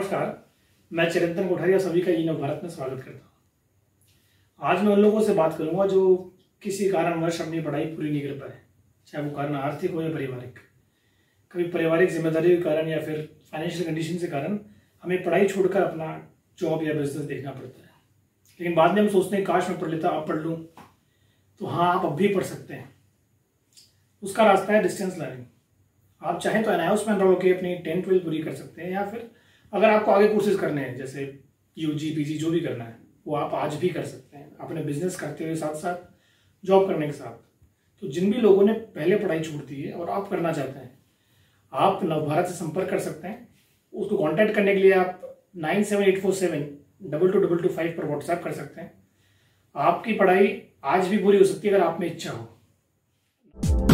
नमस्कार, मैं चिरंतन कोठारिया सभी का ईनो भारत में स्वागत करता हूँ। आज मैं उन लोगों से बात करूँगा जो किसी कारणवश अपनी पढ़ाई पूरी नहीं कर पाए, चाहे वो कारण आर्थिक हो या पारिवारिक। कभी पारिवारिक ज़िम्मेदारी के कारण या फिर फाइनेंशियल कंडीशन के कारण हमें पढ़ाई छोड़कर अपना जॉब या बिज़नेस देखना पड़ता है। लेकिन बाद में हम सोचते हैं, काश मैं पढ़ लेता, अब पढ़ लूँ। तो हाँ आप अब भी पढ़ सकते हैं। उसका रास्ता है डिस्टेंस लर्निंग आप चाहें तो एन में रहो के अपनी टेंथ ट्वेल्थ पूरी कर सकते हैं या फिर अगर आपको आगे कोर्सेज करने हैं, जैसे यू जी पी जी जो भी करना है, वो आप आज भी कर सकते हैं। अपने बिज़नेस करते हुए साथ साथ जॉब करने के साथ। तो जिन भी लोगों ने पहले पढ़ाई छोड़ दी है और आप करना चाहते हैं, आप नवभारत से संपर्क कर सकते हैं। उसको कांटेक्ट करने के लिए आप nine seven eight four seven double two double two five पर व्हाट्सएप कर सकते हैं। आपकी पढ़ाई आज भी पूरी हो सकती है अगर आप में इच्छा हो।